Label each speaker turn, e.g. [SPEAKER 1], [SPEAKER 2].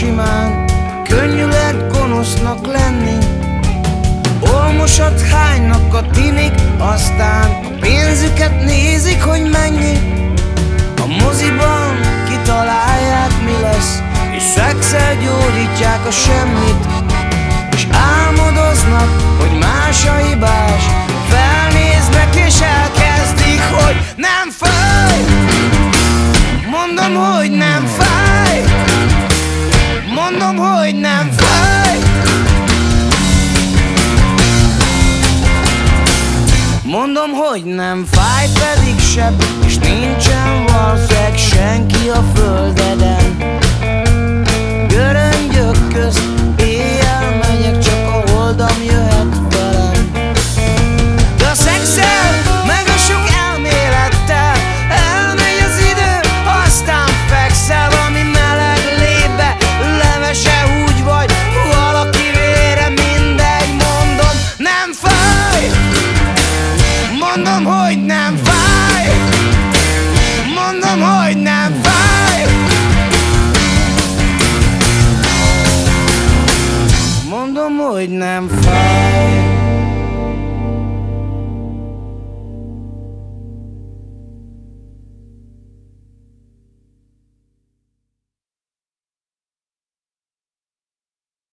[SPEAKER 1] simán Könnyű lehet gonosznak lenni. Olmosat hánynak a tinik Aztán a pénzüket nézik, hogy mennyi. A moziban kitalálják mi lesz És szexel gyógyítják a semmit. És álmodoznak, hogy más a hibás Felnéznek és elkezdik, hogy nem fáj. Mondom, hogy nem fáj. Mondom, hogy nem fáj. Mondom, hogy nem fáj, pedig sebb És nincsen valószínűleg senki Mondom, hogy nem fáj